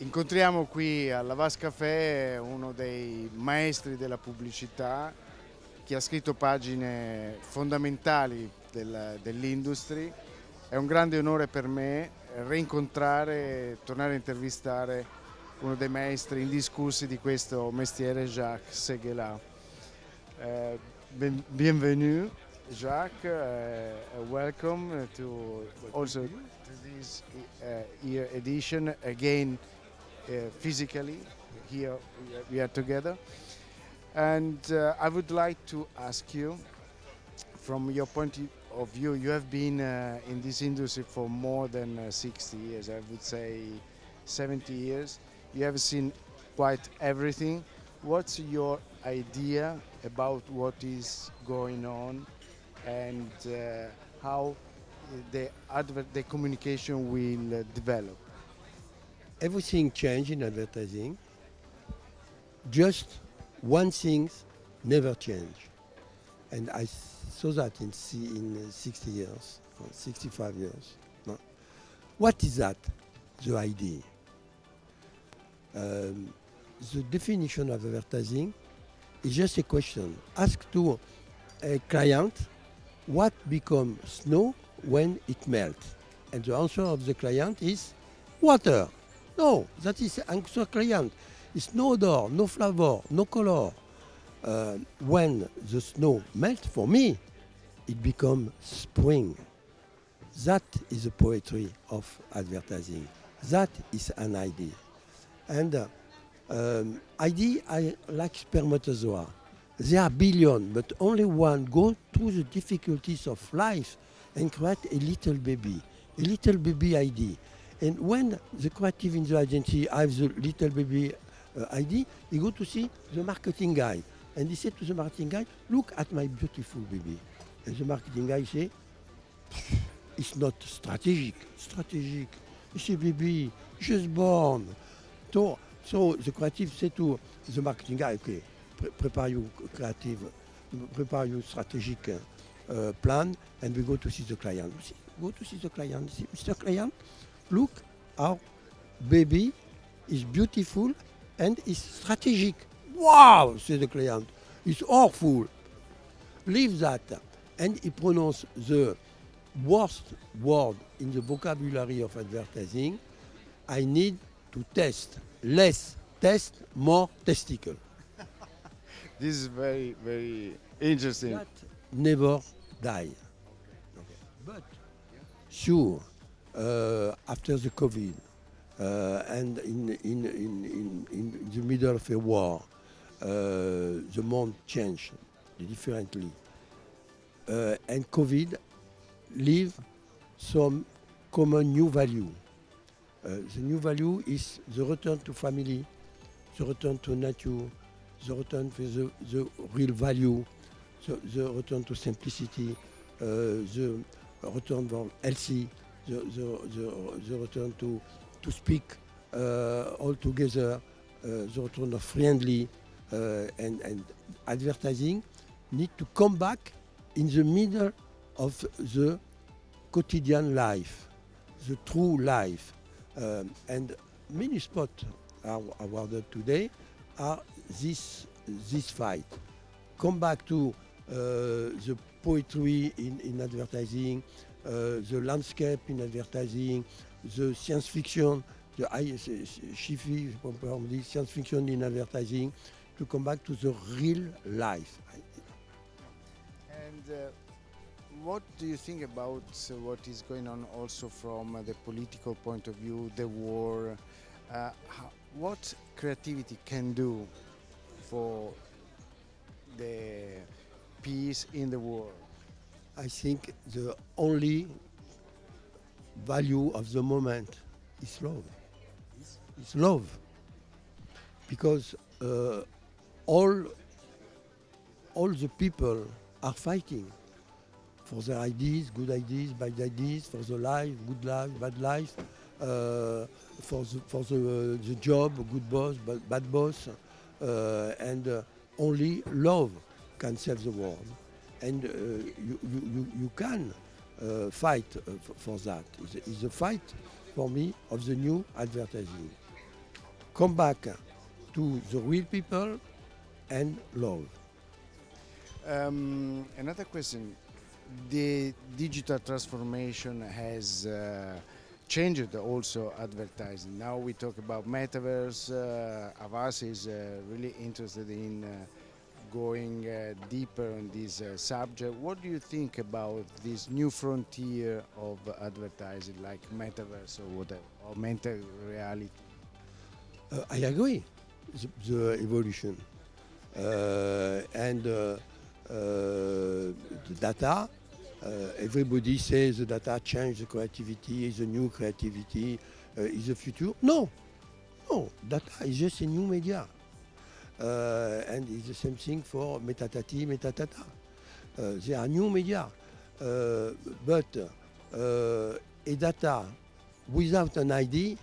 Incontriamo qui alla Vas Café uno dei maestri della pubblicità che ha scritto pagine fondamentali del, dell'industry. È un grande onore per me rincontrare, tornare a intervistare uno dei maestri indiscussi di questo mestiere, Jacques Seguela. Uh, bienvenue, Jacques. Uh, welcome to also to this uh, year edition again. Uh, physically. Here we are together. And uh, I would like to ask you, from your point of view, you have been uh, in this industry for more than 60 years, I would say 70 years. You have seen quite everything. What's your idea about what is going on and uh, how the, the communication will uh, develop? Everything changed in advertising. Just one thing never changed. And I saw that in, in 60 years, 65 years. No? What is that? The idea. Um, the definition of advertising is just a question. Ask to a client what becomes snow when it melts. And the answer of the client is water. No, that is answer client. It's no odor, no flavor, no color. Uh, when the snow melts, for me, it becomes spring. That is the poetry of advertising. That is an idea. And uh, um, idea, I like spermatozoa. There are billion, but only one go through the difficulties of life and create a little baby, a little baby idea. And when the creative in the agency has the little baby uh, ID, he go to see the marketing guy. And he said to the marketing guy, look at my beautiful baby. And the marketing guy say, it's not strategic, strategic. It's a baby, just born. So, so the creative said to the marketing guy, okay, pre prepare your creative, prepare your strategic uh, plan, and we go to see the client. Go to see the client. See, Mr. Client, look, our baby is beautiful and is strategic. Wow, said the client. It's awful. Leave that. And he pronounced the worst word in the vocabulary of advertising. I need to test. Less test, more testicle. this is very, very interesting. That never die. Okay. But sure, uh, after the COVID uh, and in, in, in, in, the middle of a war, uh, the monde changed differently. and COVID leave some common new value. the new value is the return to family, the return to nature, the return to the, the real value, the, the, return to simplicity, uh, the return to healthy, the, the, the, return to, to speak uh, all together, uh, the return of friendly uh, and, and advertising need to come back in the middle of the quotidian life, the true life. Um, and many spots are awarded today are this, this fight. Come back to uh, the poetry in, in advertising, uh, the landscape in advertising, the science fiction, the sci-fi, science fiction in advertising, to come back to the real life. And uh, what do you think about uh, what is going on also from uh, the political point of view, the war? Uh, how, what creativity can do for the peace in the world? I think the only value of the moment is love. It's love. Because uh, all, all the people are fighting for their ideas, good ideas, bad ideas, for the life, good life, bad life, uh, for the, for the, the job, good boss, bad, bad boss, uh, and uh, only love can save the world and uh, you, you, you can uh, fight uh, for that. It's, a fight for me of the new advertising. come back to the real people and love. Um, another question. The digital transformation has uh, changed also advertising. Now we talk about metaverse. Uh, Havas is uh, really interested in going uh, deeper on this uh, subject. What do you think about this new frontier of advertising, like metaverse or whatever, or augmented reality? Uh, I agree, the, the evolution. Uh, and uh, uh, the data, everybody says the data change the creativity, is a new creativity, is the future. No, no, data is just a new media. Uh, and it's the same thing for metatati, metatata. Uh, they are new media. Uh, but uh, a data without an ID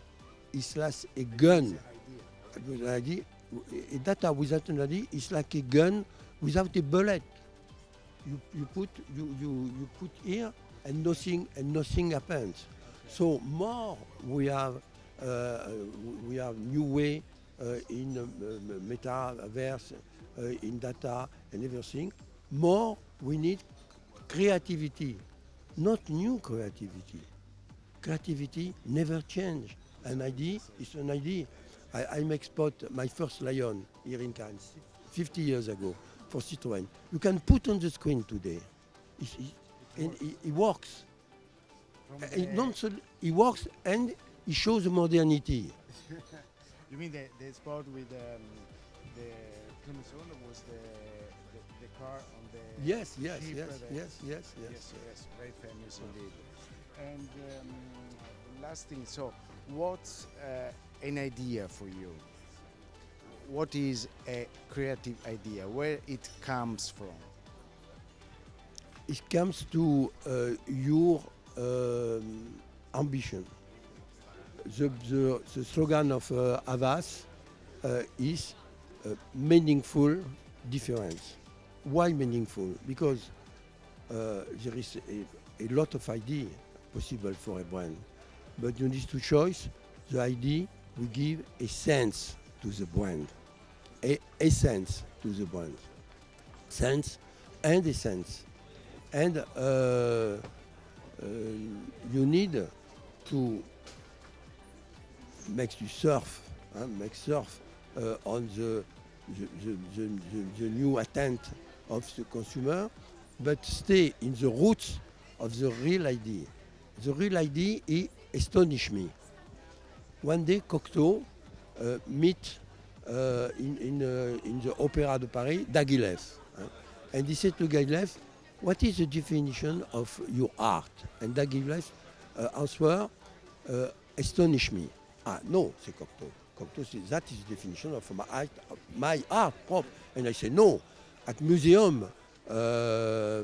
is like a gun. An ID, a data without an ID is like a gun without a bullet. You, you put you, you, you put here and nothing and nothing happens. So more we have uh, we have new way uh, in um, um, metaverse, uh, in data and everything. More we need creativity, not new creativity. Creativity never change. An idea is an idea. I, I make spot my first lion here in Cannes 50 years ago for Citroën. You can put on the screen today. It, it, and it, it works. From It, the- not so, it works and it shows the modernity. You mean the, the spot with um, the Clemenceau was the, the the car on the Yes, yes, yes, yes, yes, yes. yes yes very famous indeed. And um, last thing, so what's uh, an idea for you? What is a creative idea? Where it comes from? it comes to uh, your um, ambition. The, the, the slogan of uh, Havas uh, is uh, meaningful difference. Why meaningful? Because uh, there is a, a lot of idea possible for a brand, but you need to choose the idea we give a sense to the brand, a sense to the brand, sense and a sense, and uh, uh, you need to make you surf, huh, make surf on the the, the, the, new attent of the consumer, but stay in the roots of the real idea. The real idea is astonish me. One day, Cocteau uh, meet uh, in, in, in the Opéra de Paris Diaghilev. huh? And he said to Diaghilev, what is the definition of your art? And Diaghilev uh, answer, uh, astonish me. Ah, no, c'est Cocteau. Cocteau says, that is the definition of my art, my art prop. And I say, no, at museum, uh,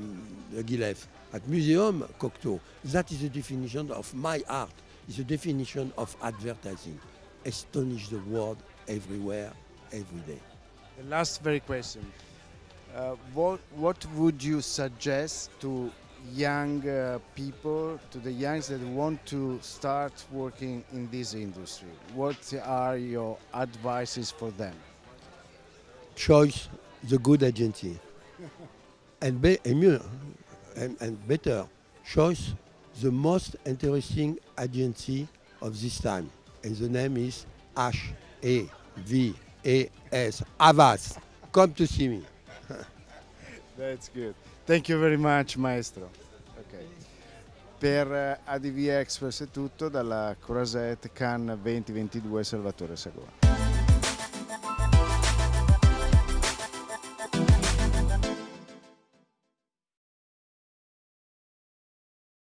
at museum, Cocteau, that is the definition of my art, is the definition of advertising. Astonish the world everywhere, every day. The last very question. Uh, what what would you suggest to young uh, people, to the youngs that want to start working in this industry? What are your advices for them? choice the good agency. and, be, and, and, and better, choose the most interesting agency of this time. And the name is H A V A S Havas. Come to see me. That's good. Thank you very much, maestro. Ok. Per eh, ADV Express è tutto dalla Coraset Cannes 2022 Salvatore Sagona.